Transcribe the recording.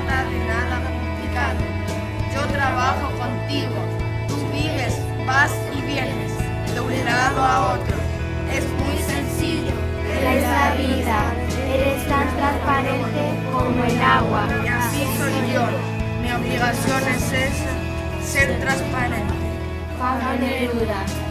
trata de nada complicado. Yo trabajo contigo, tú vives paz y bienes, de un lado a otro. Es muy sencillo. Eres la vida, eres tan transparente como el agua. Y así soy yo. Mi obligación es esa, ser transparente. Pablo Neruda.